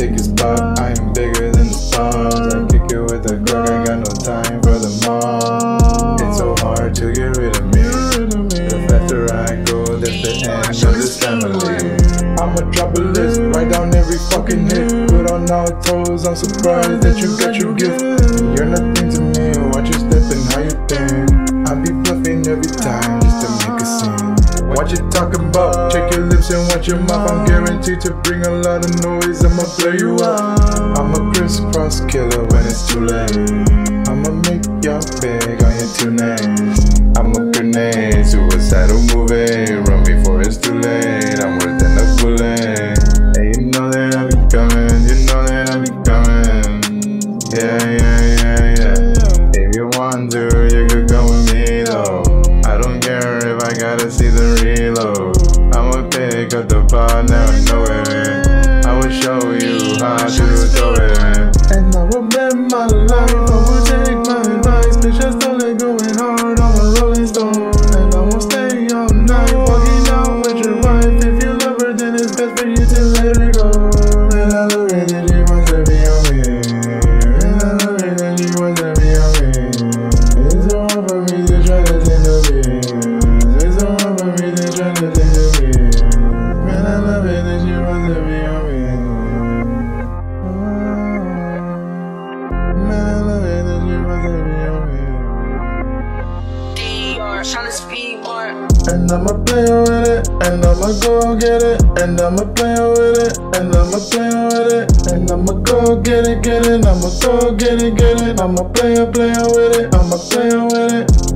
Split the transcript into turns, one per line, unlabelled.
chick is. I am bigger than the songs. I kick it with a girl, I got no time for the mom. It's so hard to get rid of me. If after I go, that's the end of this family. I'm a drop a list, write down every fucking hit. Put on all toes, I'm surprised that you got your gift. You're not scene. Watch you talk about, check your lips and watch your mouth. I'm guaranteed to bring a lot of noise. I'ma blow you up. I'm a crisscross killer when it's too late. I'ma make y'all beg on your two names. I'm a grenade, suicidal movie. Run before it's too late. I'm worse than a bullet. Hey, you know that I be coming. You know that I be coming. Yeah, yeah, yeah, yeah. If you want to, you could the reload. I'ma pick up the ball now, know it. I will show you how to do it. And I will bet my life. I will take my advice. Bitch, I hard. Rolling stone. And I won't stay all night. Walking out with your wife. If you love her, then it's best for you to And I'ma play with it, and I'ma go get it, and I'ma play with it, and I'ma play with it, and I'ma go get it, get it, I'ma go get it, get it, I'ma play, play with it, I'ma